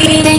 いいね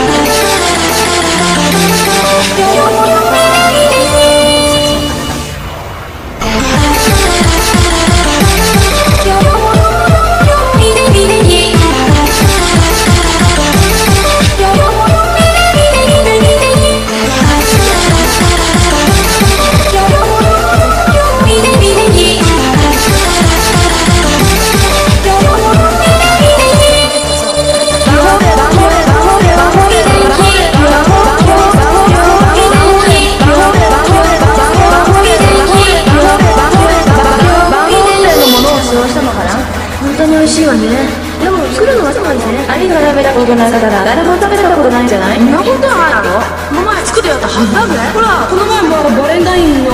しいわね。でも作るのはそうなんね。兄が食べたことないから誰も食べたことないんじゃない？そんなことないやろこの前作ってやったはずだぜほらこの前もバレンタインの。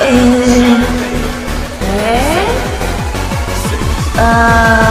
えー、えー、あー